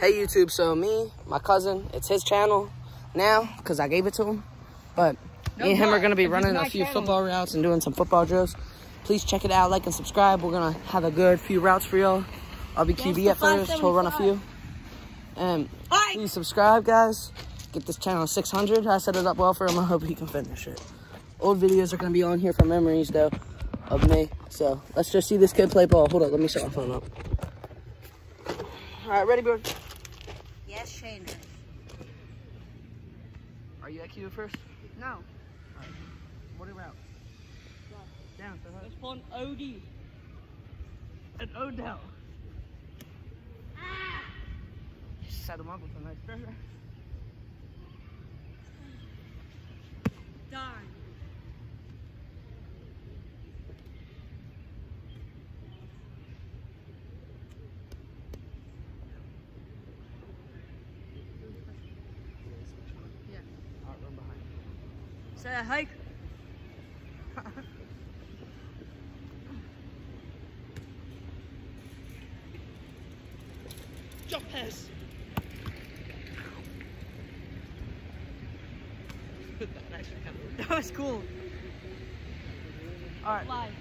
Hey YouTube, so me, my cousin, it's his channel now because I gave it to him. But me and him are going to be running a few football routes and doing some football drills. Please check it out, like and subscribe. We're going to have a good few routes for y'all. I'll be QB at first. He'll run a few. And please subscribe, guys. Get this channel 600. I set it up well for him. I hope he can finish it. Old videos are going to be on here for memories, though, of me. So let's just see this kid play ball. Hold on, let me set my phone up. All right, ready, bro? Yes, Shane. Are you at Q first? No. What route? Down, so Let's pull an OD. An Odell. Ah! Set him up with a nice pressure. Die. Yeah. All right, run behind. Say hike. Jump pass. that actually kind of That was cool. All right. Live.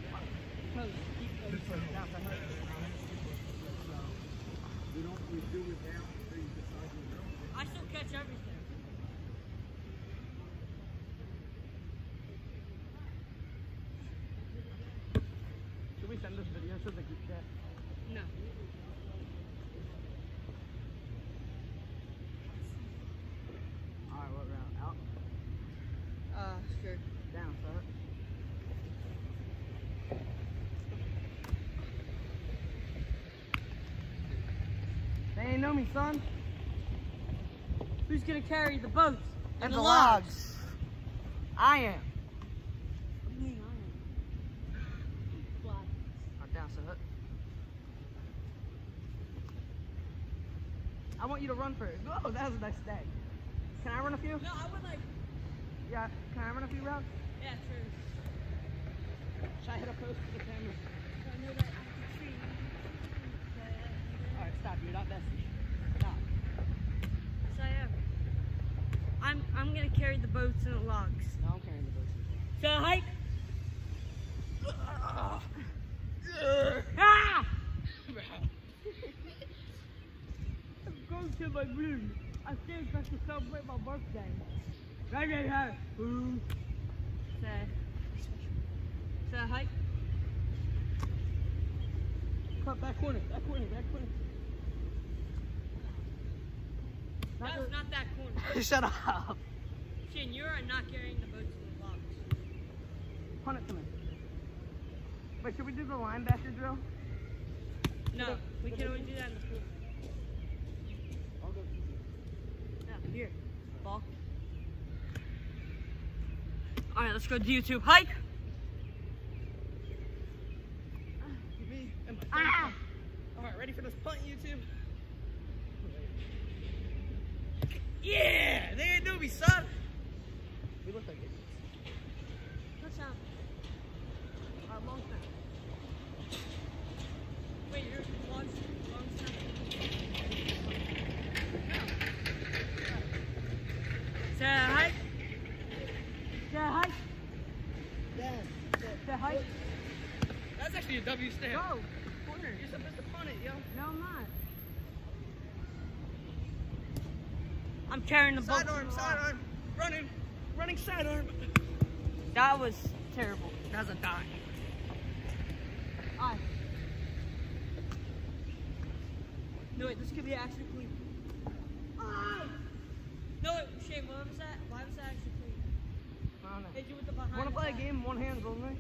I still catch everything. Should we send this to the group chat? No. All right, what route? Out? Uh, sure. Down, sir. They ain't know me, son. Who's gonna carry the boats And the logs. I am. Me, I am. Fly. All right, down, sir. I want you to run first. Oh, that was a nice stag. Can I run a few? No, I would like. Yeah, can I run a few routes? Yeah, true. Should I hit a post to the camera? I know that I can tree. All right, stop. You're not messy. Stop. Yes, I am. I'm I'm gonna carry the boats and the logs. No, I'm carrying the boats. So hike. Ah! Ah! Going to my room. I think I should celebrate my birthday. Right, right, right. Boom. So, so hike. Cut back corner, back corner, back corner. Not That's the- not that corner. Shut up. Shin, you are not carrying the boats and the logs. Punt it to me. Wait, should we do the linebacker drill? No, we can only do that in the pool. I'll go. Yeah, here. Ball. Alright, let's go to YouTube. Hike! Give me and my Ah! All right, ready for this punt, YouTube? Yeah! There you me, son. We look like idiots. What's up? All right, long snap. Wait, you're long, long snap. Say hike. Say hike. Down. Say hike. That's actually a W snap. Go. Corner. You're supposed to punt it, yo. No, I'm not. I'm carrying the boat. Sidearm, sidearm. Running. Running sidearm. That was terrible. That's a dime. Alright. No, wait, this could be actually clean. Ah! No, wait, Shane, why was that? Why was that actually clean? Don't. Hit you with the behind. Want to play a game one hands only?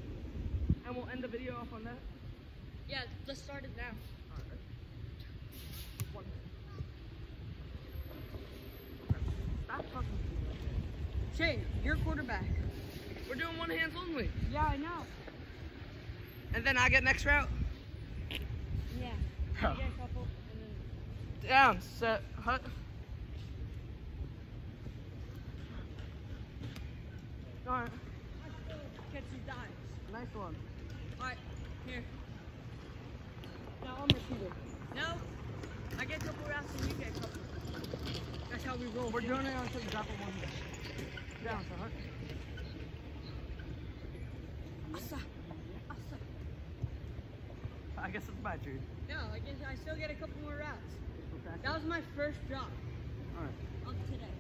And we'll end the video off on that. Yeah, let's start it now. One. Stop talking to me Shane, you're quarterback. We're doing one hands only. Yeah, I know. And then I get next route. Yeah. Oh. You get a couple, then Down, set, hut. Alright, catch some dives. nice one. Alright, here. Now I'm repeating. No, I get a couple routes and you get a couple. That's how we roll. We're doing it until the drop of one. Down, so hard. Asa. Asa. I guess it's my turn. No, I guess I still get a couple more routes. Okay. That was my first drop Alright. of today.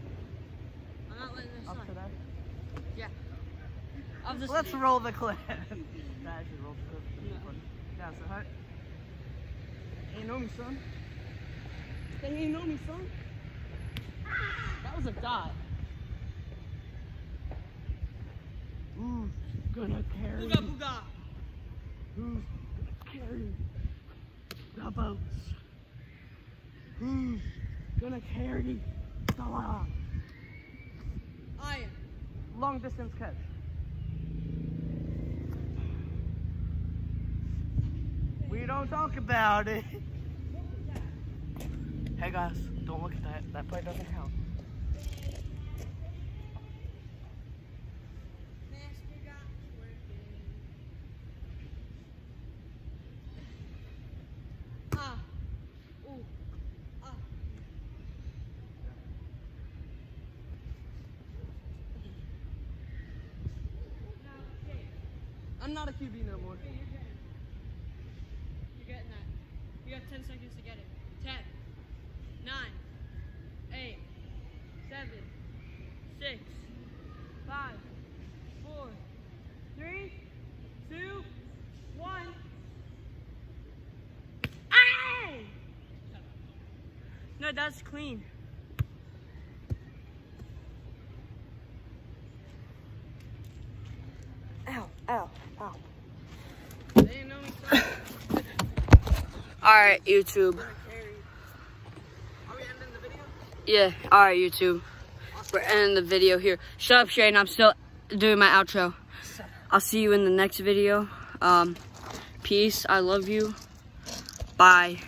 I'm not letting this Up slide. To that. Of the Let's snake. roll the clip. that actually rolled the clip. No. Down, so hard. Ain't know me, son. They ain't know me, son. That was a dot. Who's gonna carry? Booga booga. Who's gonna carry the boats? Who's gonna carry the log? Long distance catch. We don't talk about it. Hey guys, don't look at that. That play doesn't count. Master got me working. Ah. Ooh. Ah. Now, okay. I'm not a QB no more. You're getting that. You got 10 seconds to get it. 10, 9, 8, 7, 6, 5, 4, 3, 2, 1. Ow! No, that's clean. Ow, ow, ow. They didn't know me so Alright, YouTube. Yeah, alright, YouTube. We're ending the video here. Shut up, Shane. I'm still doing my outro. I'll see you in the next video. Um, peace. I love you. Bye.